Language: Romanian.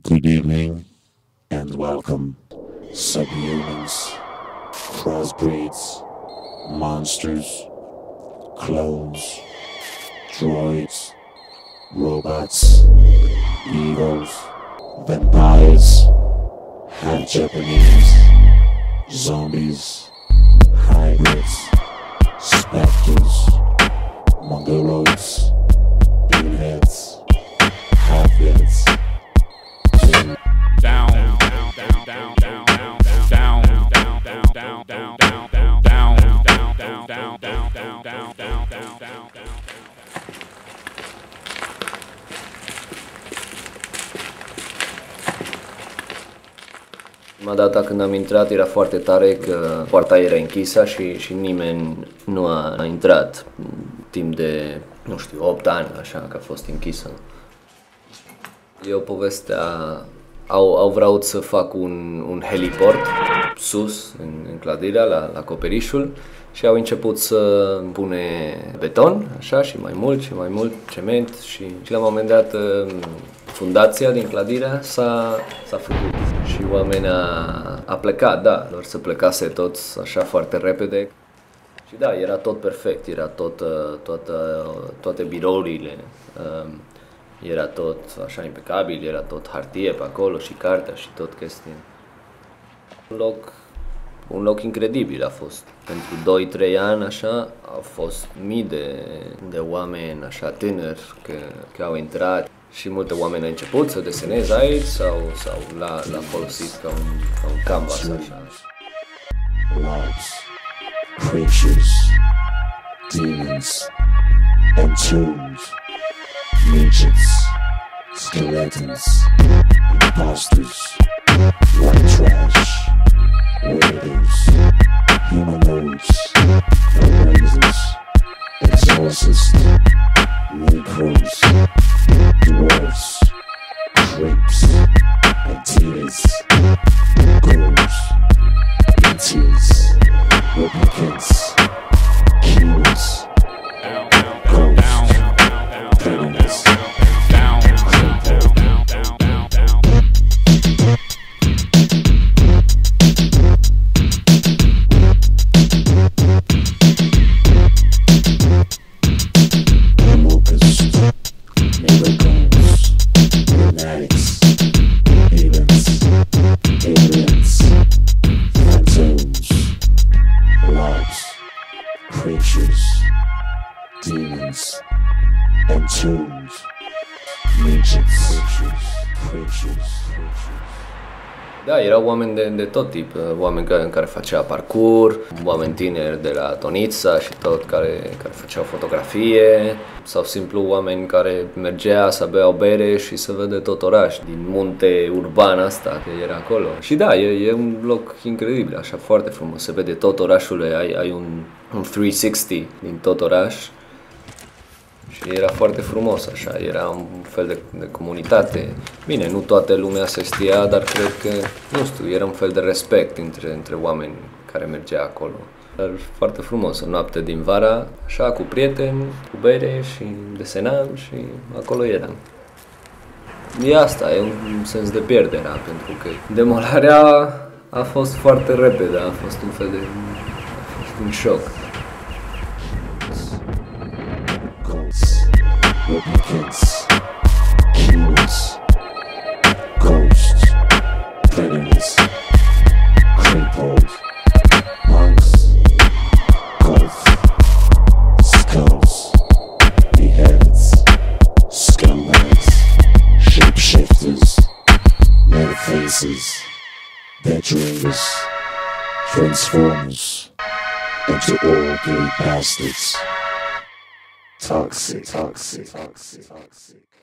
Good evening and welcome, subhumans, crossbreeds, monsters, clones, droids, robots, evils, vampires, half Japanese, zombies, hybrids, specters, mongoloids, Prima dată când am intrat era foarte tare că poarta era închisă și, și nimeni nu a, a intrat timp de, nu știu, 8 ani, așa, că a fost închisă. E o poveste a... Au, au vrut să fac un, un heliport sus, în, în clădirea, la, la acoperișul și au început să pune beton, așa, și mai mult și mai mult, cement și, și la un moment dat fundația din clădirea s-a, s-a făcut și oamenii a, a plecat, da, doar să plecase toți așa foarte repede. Și da, era tot perfect, era tot, uh, tot, toate birourile, um, era tot așa impecabil, era tot hartie pe acolo și cartea și tot chestii. Un loc, un loc incredibil a fost. Pentru 2-3 ani așa au fost mii de, de oameni așa tineri că, că au intrat și multe oameni au început să deseneze aici sau, sau l-a, l-a folosit ca un, ca un canvas așa. Lords, creatures, demons, and tombs, midgets, skeletons, imposters, white trash, Waves. And tombs, midgets, creatures, creatures, creatures. Da, erau oameni de, de tot tip, oameni care, care făcea parcurs, oameni tineri de la Tonița și tot care, care făceau fotografie sau simplu oameni care mergea să bea o bere și să vede tot oraș din munte urban asta, că era acolo. Și da, e, e un loc incredibil, așa foarte frumos, se vede tot orașul, ai, ai un, un 360 din tot oraș și era foarte frumos așa, era un fel de, de comunitate. Bine, nu toată lumea se știa, dar cred că, nu știu, era un fel de respect între, între oameni care mergea acolo. Dar foarte frumos, o noapte din vara, așa, cu prieteni, cu bere și desenam și acolo eram. E asta, e un sens de pierdere, pentru că demolarea a fost foarte repede, a fost un fel de... a fost un șoc. Replicants, humans, ghosts, predators, cripples, monks, ghosts, skulls, beheads, scumbags, shapeshifters, metafaces, dead transformers, into all gay bastards. Toxic, toxic, toxic, toxic.